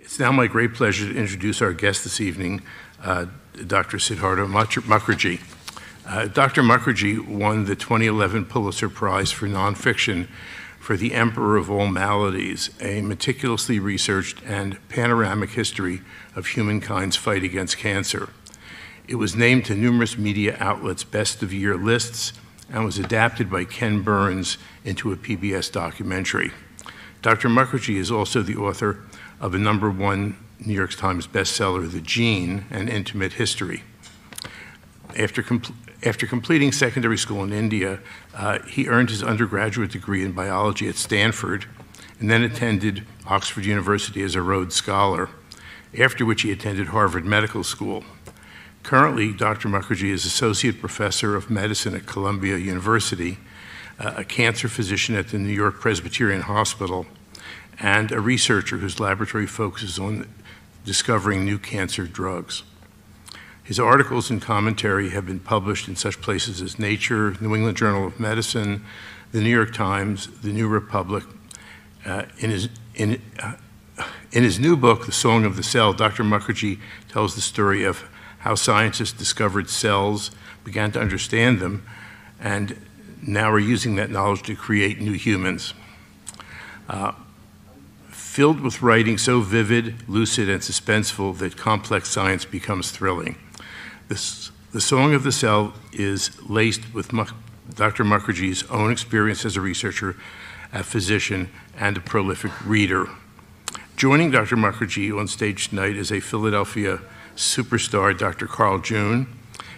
It's now my great pleasure to introduce our guest this evening, uh, Dr. Siddhartha Mukherjee. Uh, Dr. Mukherjee won the 2011 Pulitzer Prize for Nonfiction for The Emperor of All Maladies, a meticulously researched and panoramic history of humankind's fight against cancer. It was named to numerous media outlets' best of year lists and was adapted by Ken Burns into a PBS documentary. Dr. Mukherjee is also the author of a number one New York Times bestseller, The Gene, An Intimate History. After, after completing secondary school in India, uh, he earned his undergraduate degree in biology at Stanford and then attended Oxford University as a Rhodes Scholar, after which he attended Harvard Medical School. Currently, Dr. Mukherjee is Associate Professor of Medicine at Columbia University, uh, a cancer physician at the New York Presbyterian Hospital, and a researcher whose laboratory focuses on discovering new cancer drugs. His articles and commentary have been published in such places as Nature, New England Journal of Medicine, the New York Times, the New Republic. Uh, in, his, in, uh, in his new book, The Song of the Cell, Dr. Mukherjee tells the story of how scientists discovered cells, began to understand them, and now we're using that knowledge to create new humans. Uh, filled with writing so vivid, lucid, and suspenseful that complex science becomes thrilling. This, the Song of the Cell is laced with Dr. Mukherjee's own experience as a researcher, a physician, and a prolific reader. Joining Dr. Mukherjee on stage tonight is a Philadelphia superstar, Dr. Carl June.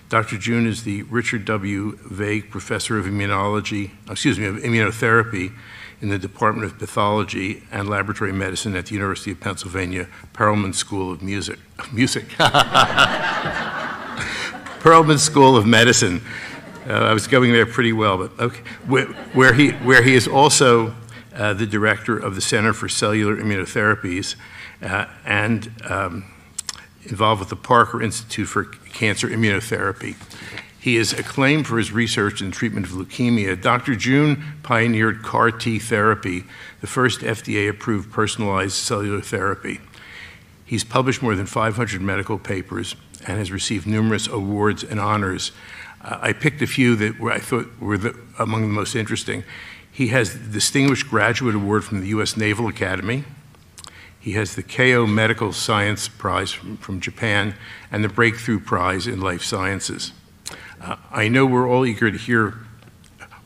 Dr. June is the Richard W. Vague Professor of Immunology, excuse me, of Immunotherapy in the Department of Pathology and Laboratory Medicine at the University of Pennsylvania Perelman School of Music. Music. Perelman School of Medicine. Uh, I was going there pretty well, but okay. Where, where he, where he is also uh, the director of the Center for Cellular Immunotherapies uh, and um, involved with the Parker Institute for Cancer Immunotherapy. He is acclaimed for his research in treatment of leukemia. Dr. June pioneered CAR T therapy, the first FDA approved personalized cellular therapy. He's published more than 500 medical papers and has received numerous awards and honors. Uh, I picked a few that were, I thought were the, among the most interesting. He has the Distinguished Graduate Award from the U.S. Naval Academy. He has the Keio Medical Science Prize from, from Japan and the Breakthrough Prize in Life Sciences. Uh, I know we're all eager to hear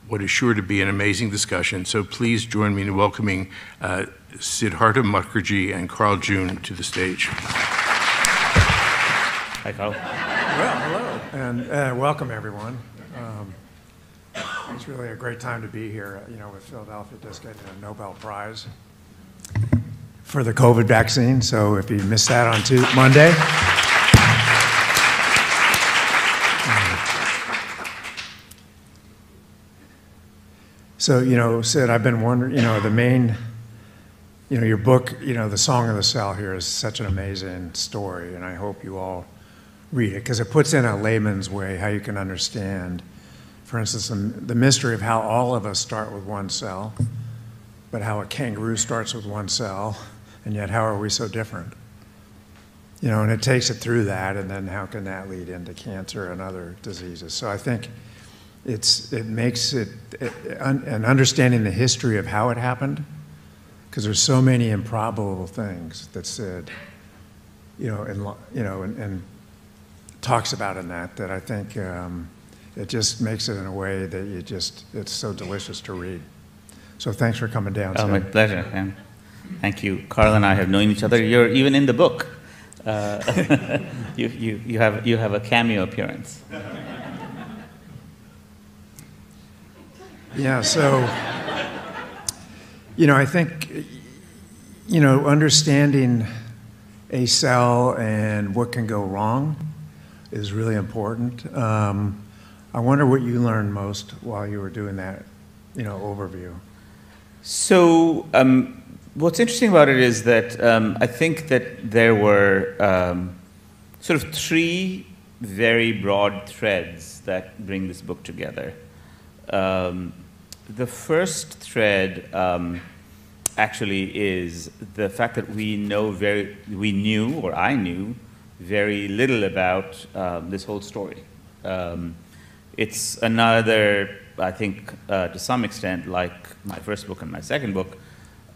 what is sure to be an amazing discussion, so please join me in welcoming uh, Siddhartha Mukherjee and Carl June to the stage. Hi, Carl. Well, hello, and uh, welcome everyone. Um, it's really a great time to be here. You know, with Philadelphia just getting a Nobel Prize for the COVID vaccine. So if you missed that on Tuesday, Monday. So, you know, Sid, I've been wondering, you know, the main you know, your book, you know, The Song of the Cell here is such an amazing story, and I hope you all read it because it puts in a layman's way how you can understand, for instance, the mystery of how all of us start with one cell, but how a kangaroo starts with one cell, and yet how are we so different? You know, and it takes it through that, and then how can that lead into cancer and other diseases? So I think it's, it makes it, it and understanding the history of how it happened because there's so many improbable things that said, you know, and you know, and, and talks about in that that I think um, it just makes it in a way that you just it's so delicious to read. So thanks for coming down. Oh, my pleasure. And thank you, Carl and I have known each other. You're even in the book. Uh, you, you, you have you have a cameo appearance. Yeah. So you know, I think, you know, understanding a cell and what can go wrong is really important. Um, I wonder what you learned most while you were doing that, you know, overview. So, um, what's interesting about it is that um, I think that there were um, sort of three very broad threads that bring this book together. Um, the first thread um, actually is the fact that we know very, we knew, or I knew, very little about um, this whole story. Um, it's another, I think, uh, to some extent, like my first book and my second book.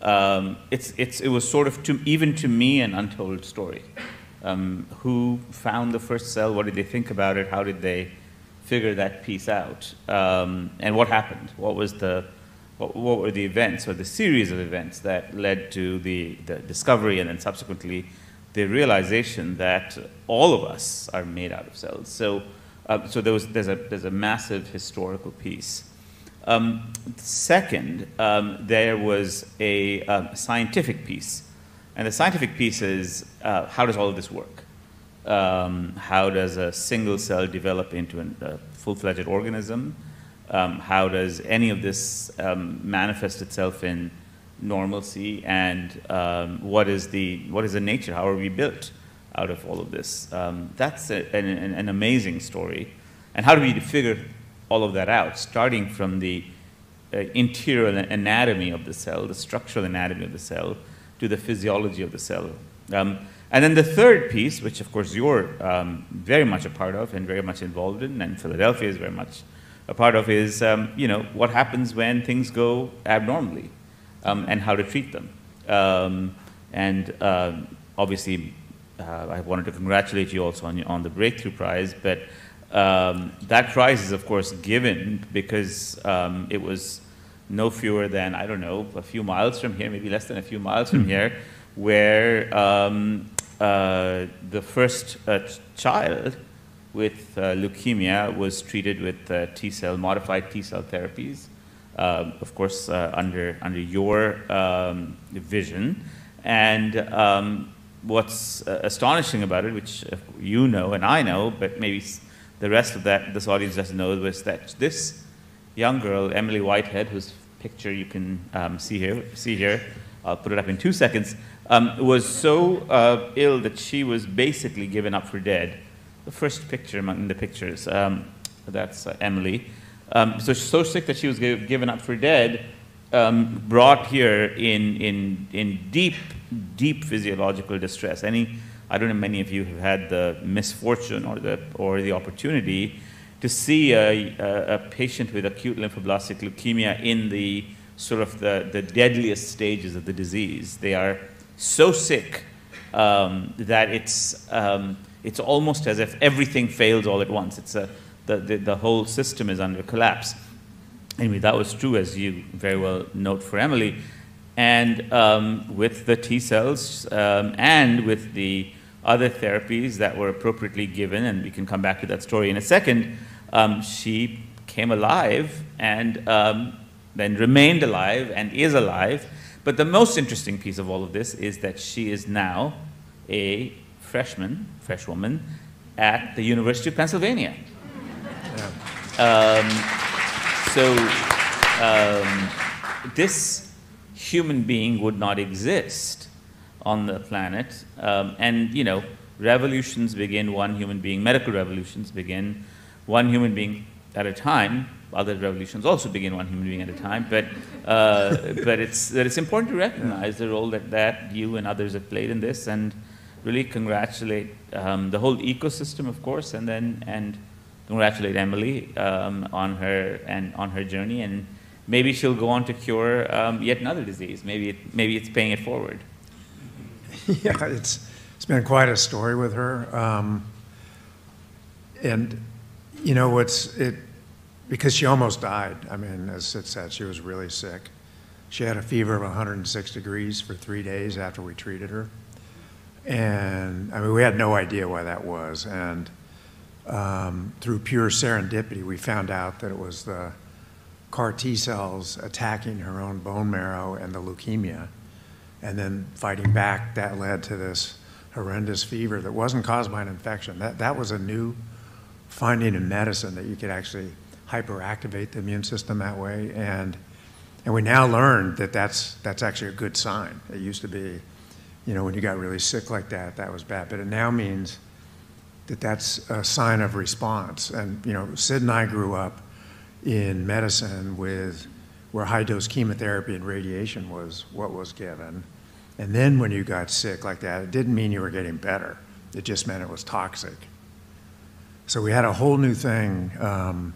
Um, it's, it's, it was sort of, to, even to me, an untold story. Um, who found the first cell? What did they think about it? How did they figure that piece out? Um, and what happened? What was the what, what, were the events or the series of events that led to the, the discovery and then subsequently the realization that all of us are made out of cells. So, uh, so there was, there's, a, there's a massive historical piece. Um, second, um, there was a um, scientific piece. And the scientific piece is uh, how does all of this work? Um, how does a single cell develop into a full fledged organism? Um, how does any of this um, manifest itself in normalcy? And um, what is the what is the nature? How are we built out of all of this? Um, that's a, an, an, amazing story. And how do we figure all of that out, starting from the uh, interior anatomy of the cell, the structural anatomy of the cell, to the physiology of the cell. Um, and then the third piece, which of course you're um, very much a part of and very much involved in, and Philadelphia is very much a part of is, um, you know, what happens when things go abnormally um, and how to treat them. Um, and uh, obviously, uh, I wanted to congratulate you also on, on the Breakthrough Prize, but um, that prize is, of course, given because um, it was no fewer than, I don't know, a few miles from here, maybe less than a few miles from hmm. here, where um, uh, the first uh, child with uh, leukemia was treated with uh, T cell, modified T cell therapies, of course, under, under your um, vision. And um, what's astonishing about it, which you know and I know, but maybe the rest of that, this audience doesn't know, was that this young girl, Emily Whitehead, whose picture you can um, see here, see here, I'll put it up in two seconds, um, was so uh, ill that she was basically given up for dead the first picture among the pictures. Um, that's uh, Emily. Um, so so sick that she was given up for dead, um, brought here in, in, in deep, deep physiological distress. Any, I don't know, many of you have had the misfortune or the, or the opportunity to see a, a, a patient with acute lymphoblastic leukemia in the sort of the, the deadliest stages of the disease. They are so sick um, that it's, um, it's almost as if everything fails all at once. It's a, the, the, the whole system is under collapse. Anyway, that was true, as you very well note for Emily. And um, with the T cells um, and with the other therapies that were appropriately given, and we can come back to that story in a second, um, she came alive and um, then remained alive and is alive. But the most interesting piece of all of this is that she is now a freshman, freshwoman, at the University of Pennsylvania. Um, so um, this human being would not exist on the planet. Um, and, you know, revolutions begin one human being, medical revolutions begin one human being at a time. Other revolutions also begin one human being at a time. But, uh, but it's, that it's important to recognize the role that, that you and others have played in this. And, really congratulate um, the whole ecosystem, of course, and then and congratulate Emily um, on her and on her journey, and maybe she'll go on to cure um, yet another disease. Maybe it, maybe it's paying it forward. Yeah, it's it's been quite a story with her, um, and you know what's it because she almost died. I mean, as Sid said, she was really sick. She had a fever of 106 degrees for three days after we treated her. And I mean, we had no idea why that was. And um, through pure serendipity, we found out that it was the CAR T cells attacking her own bone marrow and the leukemia. And then fighting back, that led to this horrendous fever that wasn't caused by an infection. That, that was a new finding in medicine that you could actually hyperactivate the immune system that way. And, and we now learned that that's, that's actually a good sign. It used to be you know, when you got really sick like that, that was bad. But it now means that that's a sign of response. And, you know, Sid and I grew up in medicine with, where high dose chemotherapy and radiation was what was given. And then when you got sick like that, it didn't mean you were getting better. It just meant it was toxic. So we had a whole new thing um,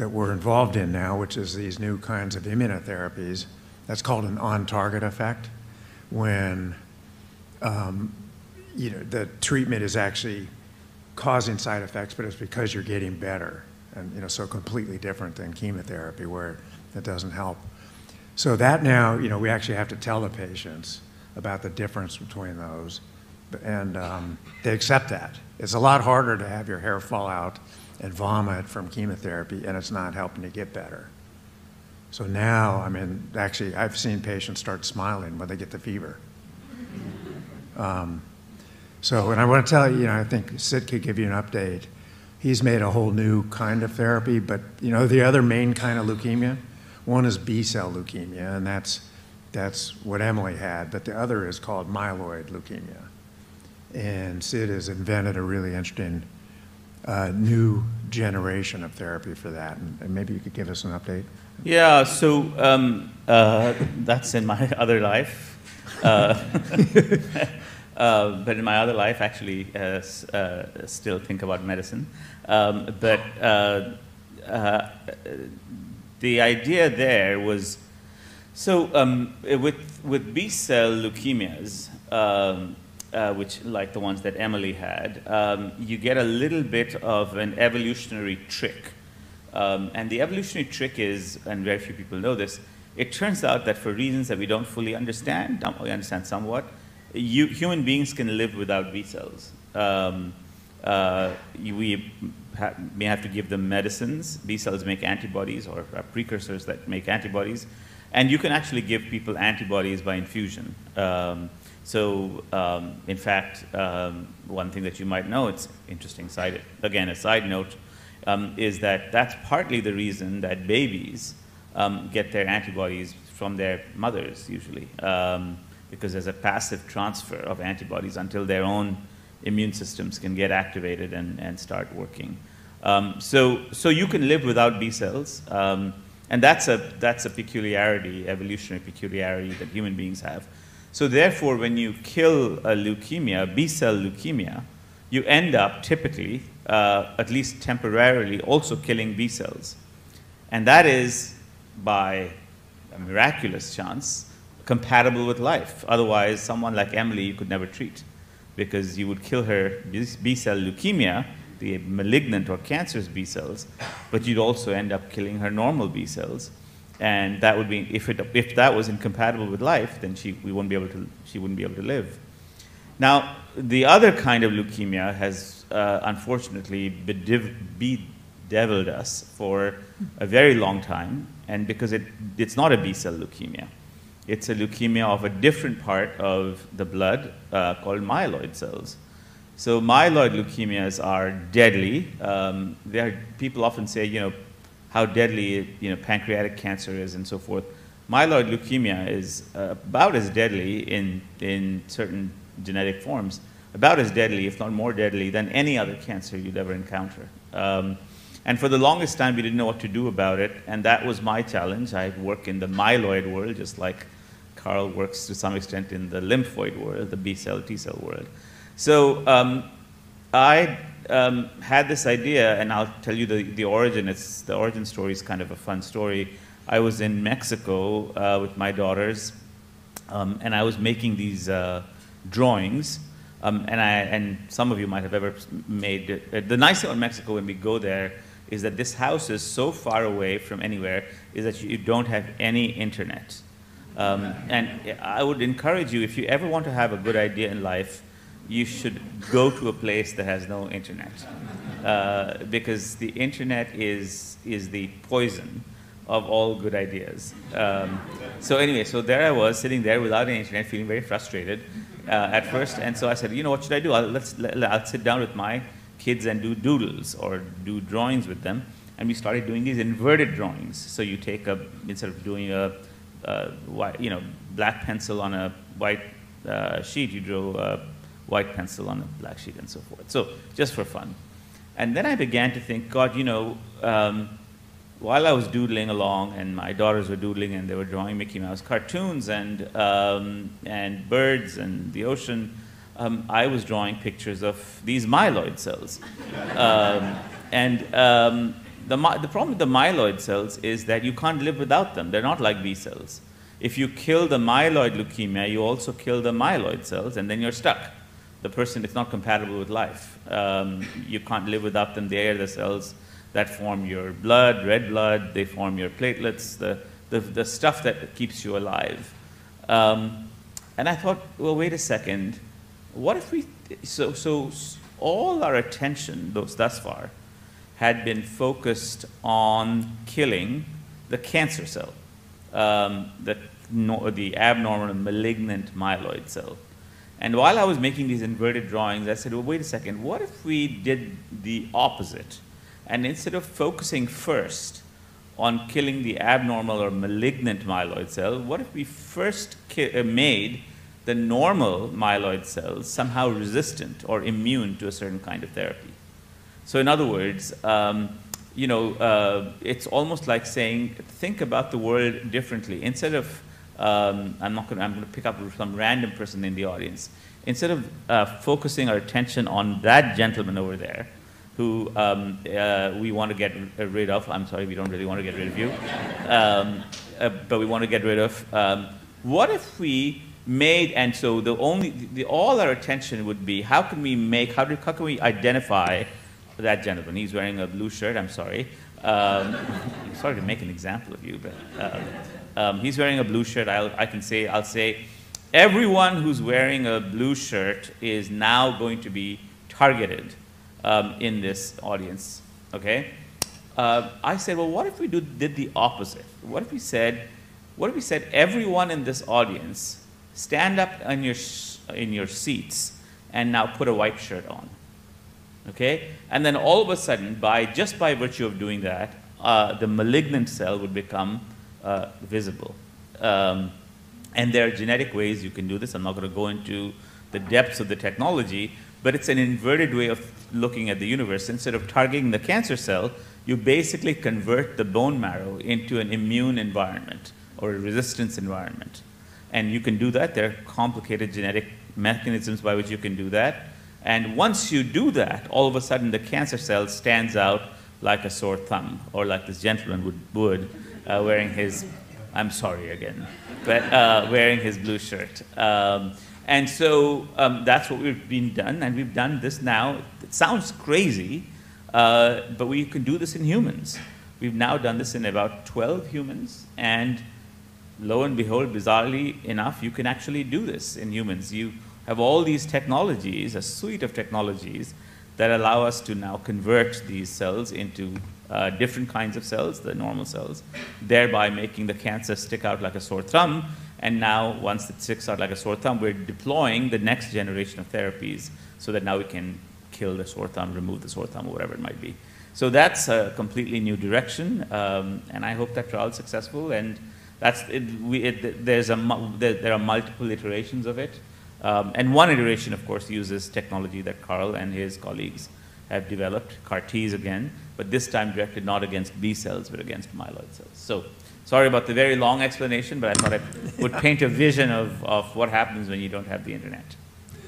that we're involved in now, which is these new kinds of immunotherapies. That's called an on-target effect, when um, you know the treatment is actually causing side effects, but it's because you're getting better, and you know so completely different than chemotherapy, where it doesn't help. So that now, you know, we actually have to tell the patients about the difference between those, and um, they accept that. It's a lot harder to have your hair fall out and vomit from chemotherapy, and it's not helping to get better. So now, I mean, actually, I've seen patients start smiling when they get the fever. Um, so, and I want to tell you, you know, I think Sid could give you an update. He's made a whole new kind of therapy, but you know, the other main kind of leukemia, one is B cell leukemia, and that's that's what Emily had, but the other is called myeloid leukemia. And Sid has invented a really interesting new generation of therapy for that. And, and, maybe you could give us an update. Yeah, so um, uh, that's in my other life. Uh, uh but in my other life, actually, uh, uh, still think about medicine. Um, but the idea there was so um, with, with B cell leukemias, um, uh, which like the ones that Emily had, um, you get a little bit of an evolutionary trick. Um, and the evolutionary trick is, and very few people know this, it turns out that for reasons that we don't fully understand, we understand somewhat, you, human beings can live without B cells. Um, uh, we ha may have to give them medicines. B cells make antibodies or precursors that make antibodies. And you can actually give people antibodies by infusion. Um, so, um, in fact, um, one thing that you might know, it's interesting side, again, a side note, um, is that that's partly the reason that babies um, get their antibodies from their mothers, usually, um, because there's a passive transfer of antibodies until their own immune systems can get activated and, and start working. so, so you can live without B cells. And that's a, that's a peculiarity, evolutionary peculiarity that human beings have. So therefore, when you kill a leukemia, B-cell leukemia, you end up typically, uh, at least temporarily, also killing B cells. And that is, by a miraculous chance, compatible with life. Otherwise, someone like Emily you could never treat because you would kill her B-cell leukemia the malignant or cancerous B cells, but you'd also end up killing her normal B cells. And that would be, if, it, if that was incompatible with life, then she, we wouldn't be able to, she wouldn't be able to live. Now, the other kind of leukemia has uh, unfortunately bedeviled us for a very long time, and because it, it's not a B cell leukemia. It's a leukemia of a different part of the blood uh, called myeloid cells. So myeloid leukemias are deadly. Um, are, people often say, you know, how deadly you know, pancreatic cancer is and so forth. Myeloid leukemia is uh, about as deadly in, in certain genetic forms, about as deadly, if not more deadly, than any other cancer you'd ever encounter. Um, and for the longest time, we didn't know what to do about it, and that was my challenge. I work in the myeloid world, just like Carl works to some extent in the lymphoid world, the B cell, T cell world. So um, I um, had this idea, and I'll tell you the, the origin. It's, the origin story is kind of a fun story. I was in Mexico uh, with my daughters, um, and I was making these uh, drawings. Um, and, I, and some of you might have ever made uh, the nice thing about Mexico when we go there is that this house is so far away from anywhere is that you don't have any internet. Um, and I would encourage you, if you ever want to have a good idea in life, you should go to a place that has no internet. Uh, because the internet is, is the poison of all good ideas. Um, so anyway, so there I was sitting there without an internet, feeling very frustrated uh, at first. And so I said, you know, what should I do? I'll, let's, let, I'll sit down with my kids and do doodles or do drawings with them. And we started doing these inverted drawings. So you take a, instead of doing a, white, you know, black pencil on a white uh, sheet, you draw a white pencil on a black sheet and so forth. So just for fun. And then I began to think, God, you know, um, while I was doodling along, and my daughters were doodling, and they were drawing Mickey Mouse cartoons and um, and birds and the ocean, um, I was drawing pictures of these myeloid cells. Um, and um, the, the problem with the myeloid cells is that you can't live without them. They're not like B cells. If you kill the myeloid leukemia, you also kill the myeloid cells, and then you're stuck. The person is not compatible with life. Um, you can't live without them. They are the cells that form your blood, red blood, they form your platelets, the, the, the stuff that keeps you alive. Um, and I thought, well, wait a second. What if we, so, so all our attention, those thus far, had been focused on killing the cancer cell, um, the, no, the abnormal malignant myeloid cell. And while I was making these inverted drawings, I said, well, wait a second, what if we did the opposite? And instead of focusing first on killing the abnormal or malignant myeloid cell, what if we first uh, made the normal myeloid cells somehow resistant or immune to a certain kind of therapy? So, in other words, um, you know, uh, it's almost like saying, think about the world differently. Instead of, um, I'm not going to, I'm going to pick up some random person in the audience. Instead of uh, focusing our attention on that gentleman over there, who um, uh, we want to get rid of. I'm sorry, we don't really want to get rid of you, um, uh, but we want to get rid of. Um, what if we made, and so the only, the, all our attention would be how can we make, how, do, how can we identify that gentleman? He's wearing a blue shirt, I'm sorry. Um, sorry to make an example of you, but uh, um, he's wearing a blue shirt. I'll, I can say, I'll say, everyone who's wearing a blue shirt is now going to be targeted um, in this audience. Okay, uh, I said, well, what if we do, did the opposite? What if we said, what if we said everyone in this audience stand up in your in your seats and now put a white shirt on? Okay, and then all of a sudden, by just by virtue of doing that, uh, the malignant cell would become uh, visible. Um, and there are genetic ways you can do this. I'm not going to go into the depths of the technology, but it's an inverted way of looking at the universe. Instead of targeting the cancer cell, you basically convert the bone marrow into an immune environment or a resistance environment. And you can do that. There are complicated genetic mechanisms by which you can do that. And once you do that, all of a sudden the cancer cell stands out like a sore thumb, or like this gentleman would, would uh, wearing his, I'm sorry again, but uh, wearing his blue shirt. Um, and so um, that's what we've been done, and we've done this now. It sounds crazy, uh, but we can do this in humans. We've now done this in about 12 humans, and lo and behold, bizarrely enough, you can actually do this in humans. You have all these technologies, a suite of technologies, that allow us to now convert these cells into uh, different kinds of cells, the normal cells, thereby making the cancer stick out like a sore thumb and now, once it sticks out like a sore thumb, we're deploying the next generation of therapies so that now we can kill the sore thumb, remove the sore thumb, or whatever it might be. So that's a completely new direction, um, and I hope that trial is successful. And that's it, we, it, there's a there, there, are multiple iterations of it, um, and one iteration, of course, uses technology that Carl and his colleagues have developed, CAR Ts again, but this time directed not against B cells but against myeloid cells. So Sorry about the very long explanation, but I thought I would paint a vision of, of what happens when you don't have the internet.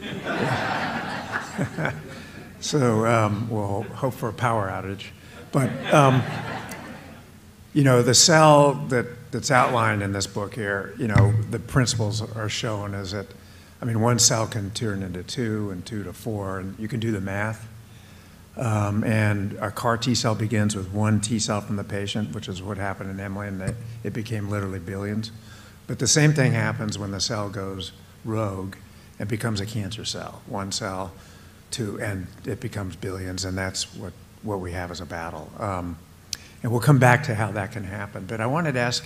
so um, we'll hope for a power outage. But, um, you know, the cell that, that's outlined in this book here, you know, the principles are shown as that, I mean, one cell can turn into two and two to four, and you can do the math. Um, and a CAR T cell begins with one T cell from the patient, which is what happened in Emily, and it became literally billions. But the same thing happens when the cell goes rogue and becomes a cancer cell. One cell, two, and it becomes billions, and that's what, what we have as a battle. Um, and we'll come back to how that can happen. But I wanted to ask,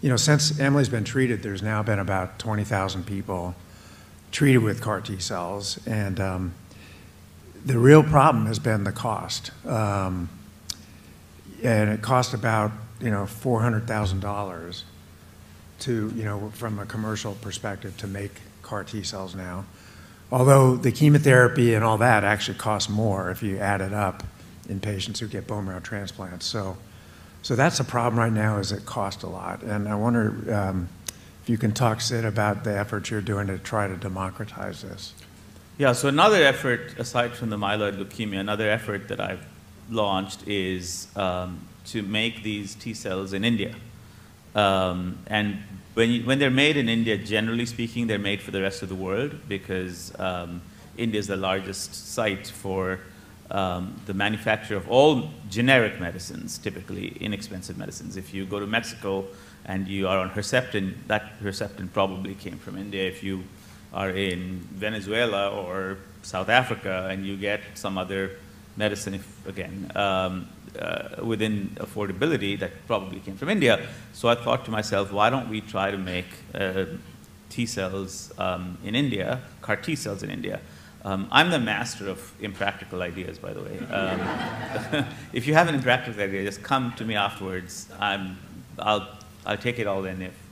you know, since Emily's been treated, there's now been about 20,000 people treated with CAR T cells, and um, the real problem has been the cost. Um, and it cost about, you know, $400,000 to, you know, from a commercial perspective to make CAR T cells now. Although the chemotherapy and all that actually costs more if you add it up in patients who get bone marrow transplants. So So that's a problem right now is it costs a lot. And I wonder um, if you can talk, Sid, about the efforts you're doing to try to democratize this. Yeah, so another effort, aside from the myeloid leukemia, another effort that I've launched is um, to make these T cells in India. Um, and when, you, when they're made in India, generally speaking, they're made for the rest of the world because um, India is the largest site for um, the manufacture of all generic medicines, typically inexpensive medicines. If you go to Mexico and you are on Herceptin, that Herceptin probably came from India. If you are in Venezuela or South Africa and you get some other medicine, if, again, um, uh, within affordability, that probably came from India. So I thought to myself, why don't we try to make uh, T cells um, in India, CAR T cells in India? Um, I'm the master of impractical ideas, by the way. Um, if you have an impractical idea, just come to me afterwards. I'm, I'll, I'll take it all in. If,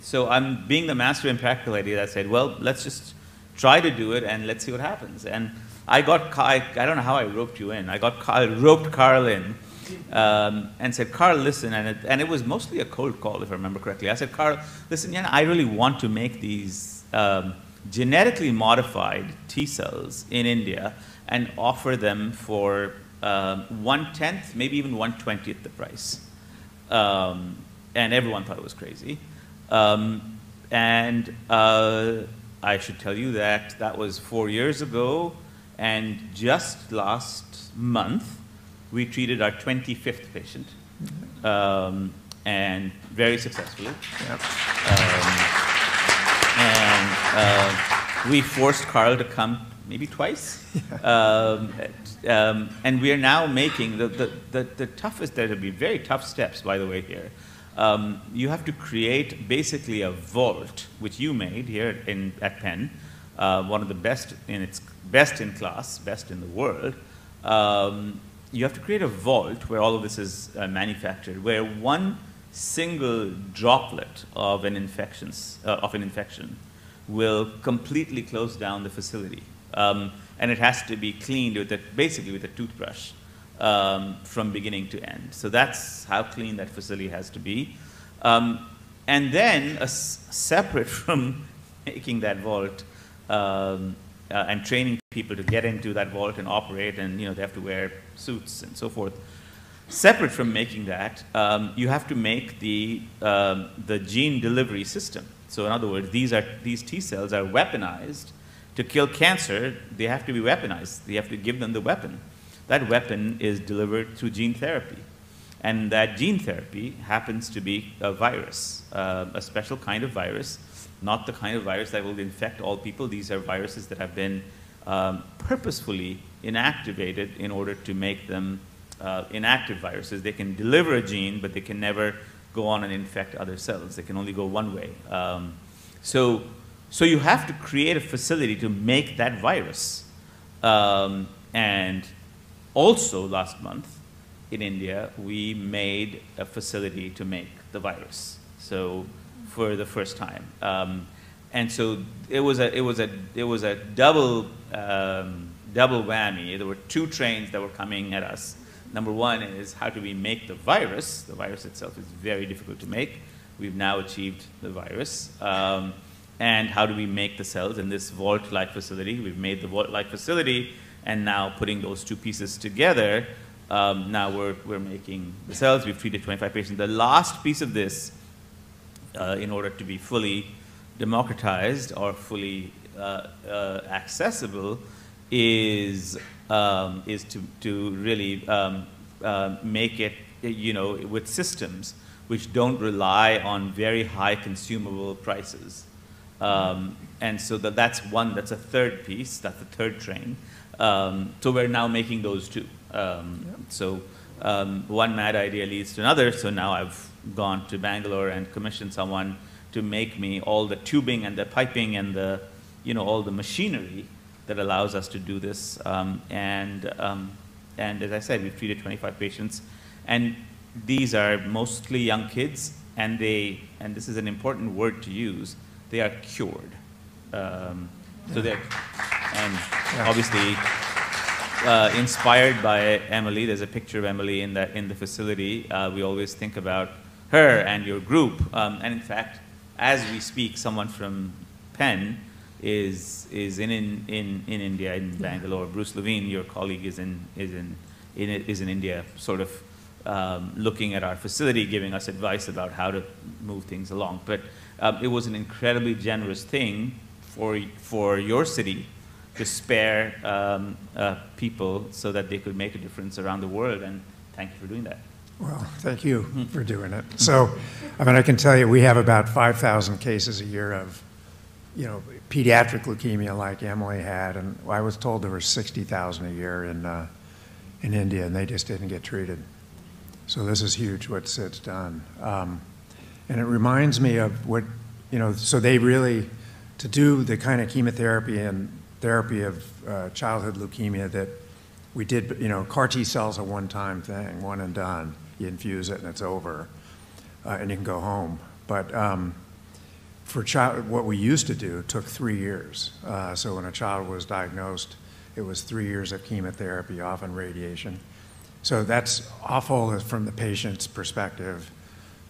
so I'm being the master of impractical ideas. I said, well, let's just try to do it and let's see what happens. And I got, I, I don't know how I roped you in. I got, I roped Carl in um, and said, Carl, listen, and it, and it was mostly a cold call, if I remember correctly. I said, Carl, listen, yeah, I really want to make these um, genetically modified T cells in India and offer them for um, one tenth, maybe even one twentieth the price. Um, and everyone thought it was crazy. Um, and uh, I should tell you that that was four years ago, and just last month we treated our 25th patient, um, and very successfully. Yep. Um, and uh, we forced Carl to come maybe twice. Um, um, and we are now making the, the, the, the toughest, there will be very tough steps, by the way, here. Um, you have to create basically a vault, which you made here in, at Penn, uh, one of the best in its best in class, best in the world. Um, you have to create a vault where all of this is uh, manufactured, where one single droplet of an, infections, uh, of an infection will completely close down the facility. Um, and it has to be cleaned with a, basically with a toothbrush um, from beginning to end. So that's how clean that facility has to be. Um, and then, separate from making that vault um, uh, and training people to get into that vault and operate, and you know they have to wear suits and so forth. Separate from making that, um, you have to make the, um, the gene delivery system. So in other words, these, are, these T cells are weaponized. To kill cancer, they have to be weaponized. You have to give them the weapon. That weapon is delivered through gene therapy. And that gene therapy happens to be a virus, uh, a special kind of virus, not the kind of virus that will infect all people. These are viruses that have been um, purposefully inactivated in order to make them uh, inactive viruses. They can deliver a gene, but they can never go on and infect other cells. They can only go one way. Um, so, so you have to create a facility to make that virus. Um, and also last month in India, we made a facility to make the virus. So for the first time. Um, and so it was a, it was a, it was a double, um, double whammy. There were two trains that were coming at us Number one is how do we make the virus? The virus itself is very difficult to make. We've now achieved the virus. Um, and how do we make the cells in this vault-like facility? We've made the vault-like facility, and now putting those two pieces together, um, now we're, we're making the cells. We've treated 25 patients. The last piece of this, uh, in order to be fully democratized or fully uh, uh, accessible, is um, is to, to really um, uh, make it, you know, with systems which don't rely on very high consumable prices. Um, and so that, that's one, that's a third piece, that's the third train. Um, so we're now making those two. Um, yep. So um, one mad idea leads to another. So now I've gone to Bangalore and commissioned someone to make me all the tubing and the piping and the, you know, all the machinery that allows us to do this. Um, and, um, and as I said, we've treated 25 patients. And these are mostly young kids, and they, and this is an important word to use, they are cured. Um, so they're, and obviously, uh, inspired by Emily. There's a picture of Emily in, that, in the facility. Uh, we always think about her and your group. Um, and in fact, as we speak, someone from Penn is, is in, in, in, in India, in Bangalore. Bruce Levine, your colleague, is in, is in, in, is in India, sort of um, looking at our facility, giving us advice about how to move things along. But um, it was an incredibly generous thing for, for your city to spare um, uh, people so that they could make a difference around the world. And thank you for doing that. Well, thank you for doing it. So, I mean, I can tell you, we have about 5,000 cases a year of, you know, pediatric leukemia like Emily had, and I was told there were 60,000 a year in, uh, in India, and they just didn't get treated. So this is huge what Sid's done. Um, and it reminds me of what, you know, so they really, to do the kind of chemotherapy and therapy of uh, childhood leukemia that we did, you know, CAR T cells a one-time thing, one and done. You infuse it and it's over, uh, and you can go home. But um, for child, what we used to do took three years. Uh, so when a child was diagnosed, it was three years of chemotherapy, often radiation. So that's awful from the patient's perspective,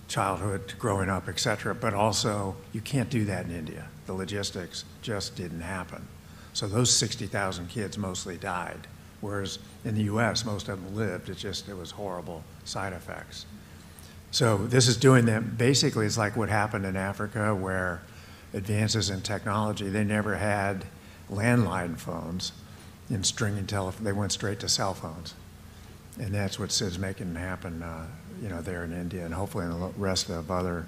childhood, growing up, et cetera, but also you can't do that in India. The logistics just didn't happen. So those 60,000 kids mostly died, whereas in the US, most of them lived. It just, it was horrible side effects. So this is doing them, basically it's like what happened in Africa where advances in technology, they never had landline phones in stringing telephone, they went straight to cell phones. And that's what Sid's making happen, uh, you know, there in India and hopefully in the rest of other.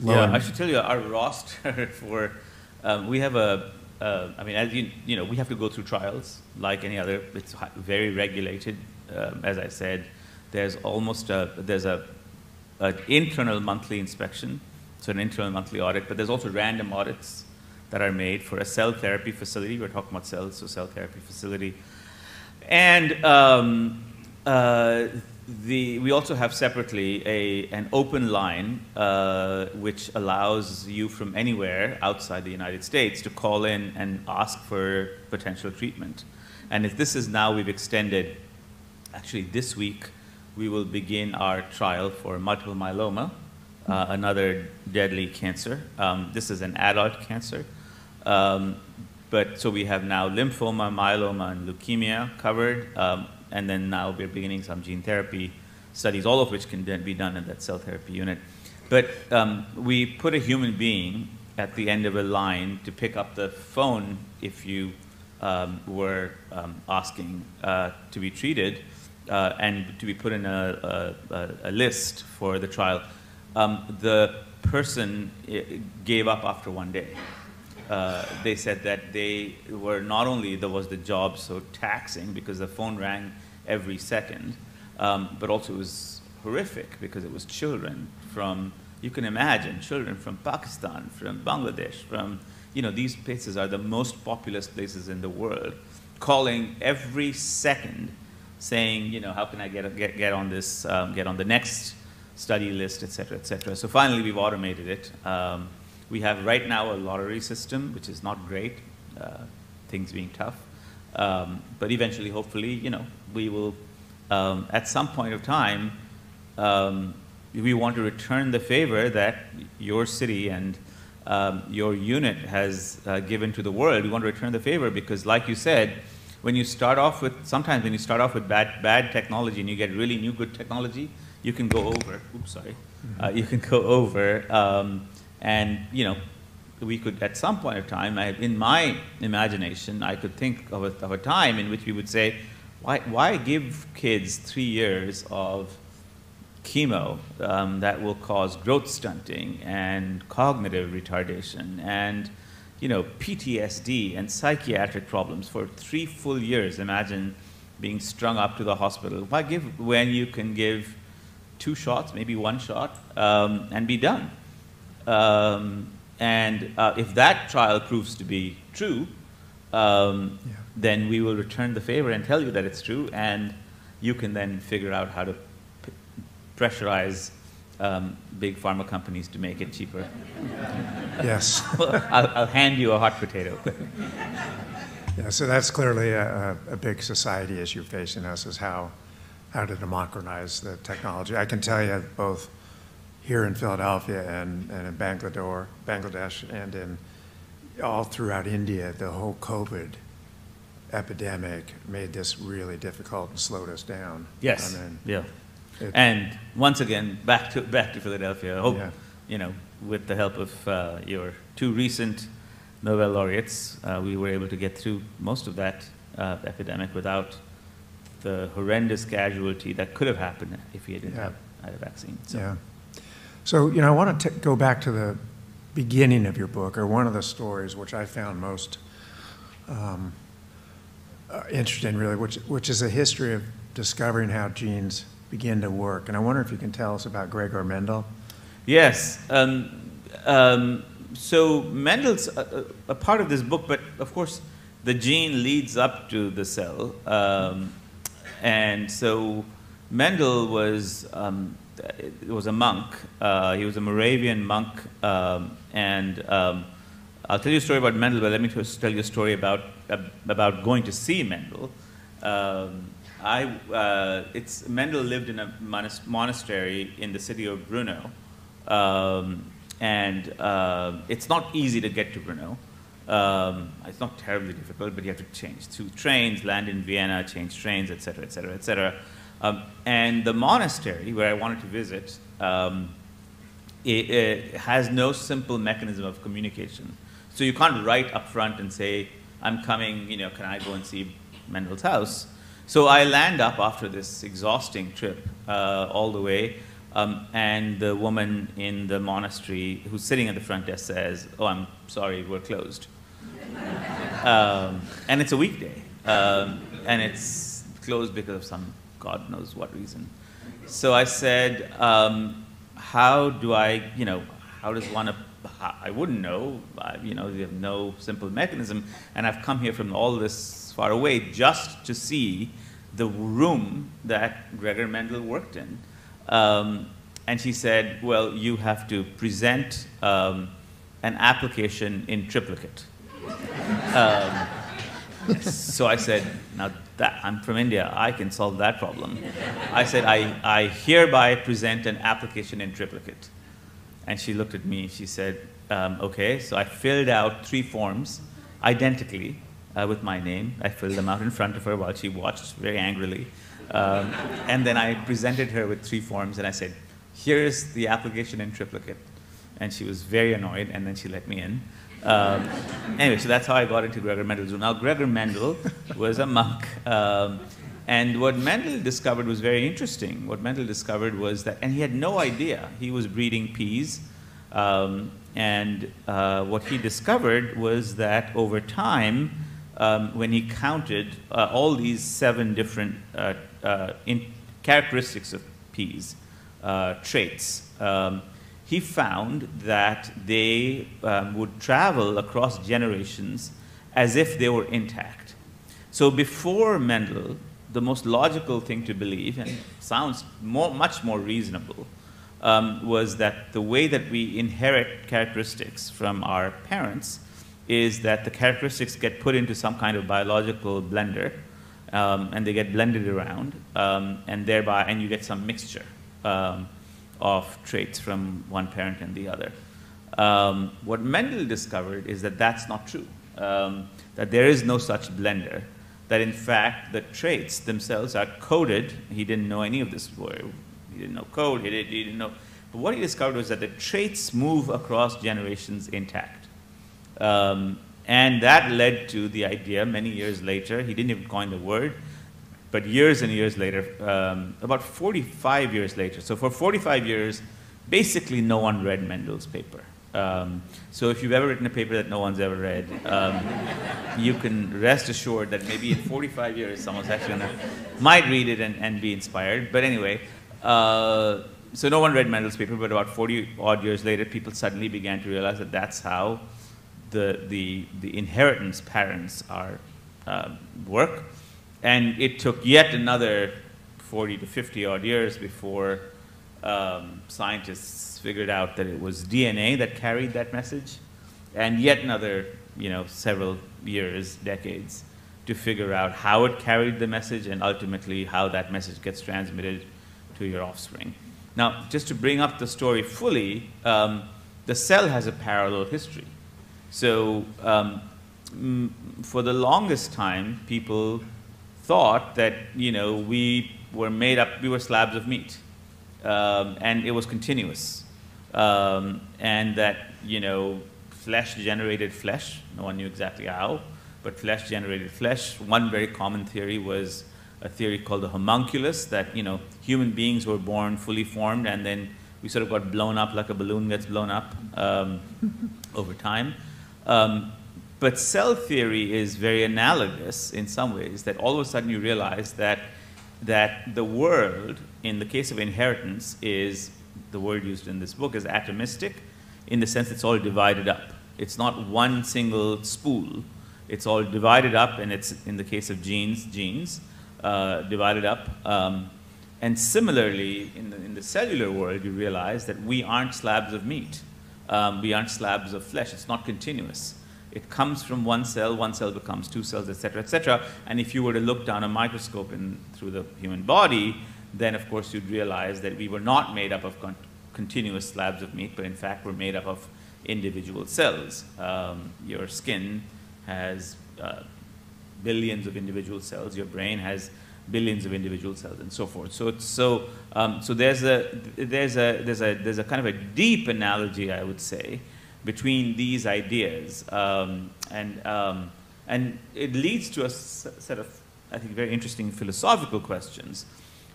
Yeah, I should tell you, our roster for, um, we have a, uh, I mean, as you, you know, we have to go through trials like any other. It's very regulated. Um, as I said, there's almost a, there's a, an internal monthly inspection, so an internal monthly audit, but there's also random audits that are made for a cell therapy facility. We're talking about cells, so cell therapy facility. And um, uh, the, we also have separately a, an open line uh, which allows you from anywhere outside the United States to call in and ask for potential treatment. And if this is now, we've extended, actually this week, we will begin our trial for multiple myeloma, uh, another deadly cancer. Um, this is an adult cancer. Um, but so we have now lymphoma, myeloma, and leukemia covered. Um, and then now we're beginning some gene therapy studies, all of which can then be done in that cell therapy unit. But um, we put a human being at the end of a line to pick up the phone if you um, were um, asking uh, to be treated uh, and to be put in a, a, a list for the trial. Um, the person eh, gave up after one day. Uh, they said that they were not only there was the job so taxing because the phone rang every second, um, but also it was horrific because it was children from you can imagine children from Pakistan, from Bangladesh, from you know these places are the most populous places in the world, calling every second, saying you know how can I get get, get on this um, get on the next study list, et cetera, et cetera. So finally we've automated it. Um, we have right now a lottery system, which is not great, uh, things being tough. Um, but eventually, hopefully, you know, we will, um, at some point of time, um, we want to return the favor that your city and um, your unit has uh, given to the world. We want to return the favor because, like you said, when you start off with, sometimes when you start off with bad, bad technology and you get really new good technology, you can go over, oops, sorry, uh, you can go over um, and, you know, we could, at some point of time, I, in my imagination, I could think of a, of a time in which we would say, why, why give kids three years of chemo um, that will cause growth stunting and cognitive retardation and you know PTSD and psychiatric problems for three full years. Imagine being strung up to the hospital. Why give when you can give two shots, maybe one shot, um, and be done? Um, and uh, if that trial proves to be true, um, yeah. then we will return the favor and tell you that it's true, and you can then figure out how to pressurize um, big pharma companies to make it cheaper. Yes. I'll, I'll, hand you a hot potato. yeah. So that's clearly a, a, a big society issue facing us is how, how to democratize the technology. I can tell you both here in Philadelphia and, and in Bangladesh, Bangladesh and in all throughout India, the whole COVID epidemic made this really difficult and slowed us down. Yes. I mean, yeah. it- And once again, back to back to Philadelphia. I hope Yeah. you know, with the help of uh, your two recent Nobel laureates, uh, we were able to get through most of that uh, epidemic without the horrendous casualty that could have happened if we didn't Yeah. have had a vaccine. So. Yeah. So, you know, I want to go back to the beginning of your book, or one of the stories which I found most um, uh, interesting, really, which, which is a history of discovering how genes begin to work. And I wonder if you can tell us about Gregor Mendel. Yes. Um, um, so Mendel's a, a part of this book, but of course, the gene leads up to the cell. Um, and so Mendel was, um, was a monk. Uh, he was a Moravian monk. Um, and um, I'll tell you a story about Mendel, but let me tell you a story about, about going to see Mendel. Um, I, uh, it's, Mendel lived in a monas- monastery in the city of Brno. Um, and uh, it's not easy to get to Brno. Um, it's not terribly difficult, but you have to change two trains, land in Vienna, change trains, et cetera, et cetera, et cetera. Um, and the monastery where I wanted to visit, um, it, it has no simple mechanism of communication. So you can't write up front and say, I'm coming, you know, can I go and see Mendel's house? So I land up after this exhausting trip uh, all the way, um, and the woman in the monastery who's sitting at the front desk says, Oh, I'm sorry, we're closed. um, and it's a weekday, um, and it's closed because of some God knows what reason. So I said, um, How do I, you know, how does one, I wouldn't know, I, you know, we have no simple mechanism, and I've come here from all this far away just to see the room that Gregor Mendel worked in. Um, and she said, Well, you have to present um, an application in triplicate. So I said, Now that I'm from India, I can solve that problem. I said, I, I hereby present an application in triplicate. And she looked at me, she said, um, Okay. So I filled out three forms identically uh, with my name. I filled them out in front of her while she watched very angrily. Um, and then I presented her with three forms and I said, Here's the application in triplicate. And she was very annoyed, and then she let me in. Um, anyway, so that's how I got into Gregor Mendel's room. Now, Gregor Mendel was a monk. Um, and what Mendel discovered was very interesting. What Mendel discovered was that, and he had no idea, he was breeding peas. Um, and uh, what he discovered was that over time, um, when he counted uh, all these seven different uh, uh, characteristics of peas, uh, traits, um, he found that they um, would travel across generations as if they were intact. So before Mendel, the most logical thing to believe, and sounds more, much more reasonable, um, was that the way that we inherit characteristics from our parents is that the characteristics get put into some kind of biological blender, um, and they get blended around, um, and thereby, and you get some mixture um, of traits from one parent and the other. Um, what Mendel discovered is that that's not true, um, that there is no such blender, that in fact the traits themselves are coded. He didn't know any of this word. He didn't know code, he didn't, he didn't know. But what he discovered was that the traits move across generations intact. Um, and that led to the idea many years later, he didn't even coin the word, but years and years later, um, about 45 years later, so for 45 years, basically no one read Mendel's paper. Um, so if you've ever written a paper that no one's ever read, um, you can rest assured that maybe in 45 years someone's actually gonna, might read it and, and be inspired. But anyway, uh, so no one read Mendel's paper, but about 40 odd years later, people suddenly began to realize that that's how the, the, the inheritance patterns are uh, work. And it took yet another 40 to 50 odd years before um, scientists figured out that it was DNA that carried that message. And yet another, you know, several years, decades, to figure out how it carried the message and ultimately how that message gets transmitted to your offspring. Now, just to bring up the story fully, um, the cell has a parallel history. So, um, for the longest time, people thought that you know we were made up, we were slabs of meat, um, and it was continuous, um, and that you know flesh generated flesh. No one knew exactly how, but flesh generated flesh. One very common theory was a theory called the homunculus that you know human beings were born fully formed and then we sort of got blown up like a balloon gets blown up um, over time. Um, but cell theory is very analogous in some ways that all of a sudden you realize that that the world in the case of inheritance is the word used in this book is atomistic in the sense it's all divided up. It's not one single spool. It's all divided up, and it's in the case of genes, genes uh, divided up. Um, and similarly, in the, in the cellular world, you realize that we aren't slabs of meat. Um, we aren't slabs of flesh. It's not continuous. It comes from one cell, one cell becomes two cells, et cetera, et cetera. And if you were to look down a microscope in, through the human body, then of course you'd realize that we were not made up of con continuous slabs of meat, but in fact we're made up of individual cells. Um, your skin has uh, billions of individual cells. Your brain has billions of individual cells, and so forth. So, so, um, so there's a there's a there's a there's a kind of a deep analogy, I would say, between these ideas, um, and um, and it leads to a set of I think very interesting philosophical questions,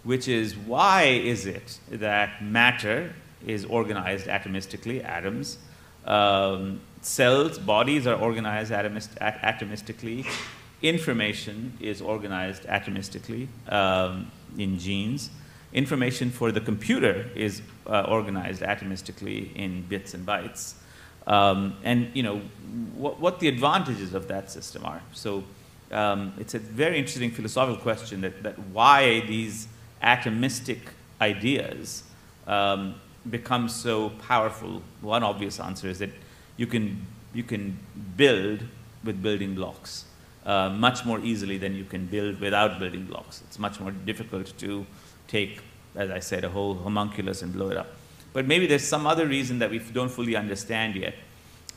which is why is it that matter is organized atomistically, atoms, um, cells, bodies are organized atomist, atomistically, Information is organized atomistically um, in genes. Information for the computer is uh, organized atomistically in bits and bytes. Um, and you know what, what, the advantages of that system are. So um, it's a very interesting philosophical question that, that why these atomistic ideas um, become so powerful. One obvious answer is that you can you can build with building blocks uh, much more easily than you can build without building blocks. It's much more difficult to take, as I said, a whole homunculus and blow it up. But maybe there's some other reason that we don't fully understand yet.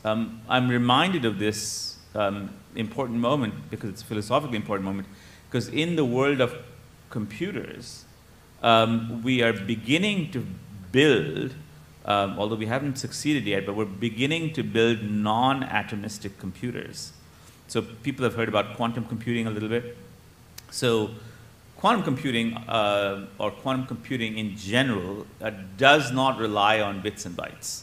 Um, I'm reminded of this um, important moment because it's a philosophically important moment, because in the world of computers, um, we are beginning to build, um, although we haven't succeeded yet, but we're beginning to build non atomistic computers. So people have heard about quantum computing a little bit. So quantum computing, uh, or quantum computing in general, uh, does not rely on bits and bytes.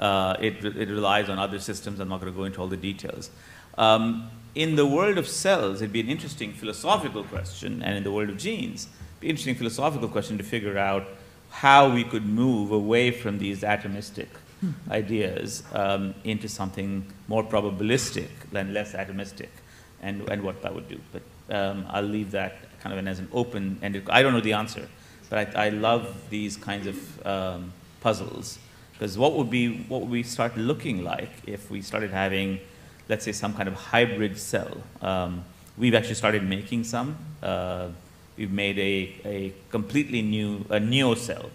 Uh, it, it relies on other systems. I'm not going to go into all the details. Um, in the world of cells, it'd be an interesting philosophical question, and in the world of genes, it'd be an interesting philosophical question to figure out how we could move away from these atomistic ideas um, into something more probabilistic and less atomistic, and, and what that would do. But um, I'll leave that kind of as an open ended. I don't know the answer, but I, I love these kinds of um, puzzles because what would be what would we start looking like if we started having, let's say, some kind of hybrid cell? Um, we've actually started making some. Uh, we've made a, a completely new a neo cell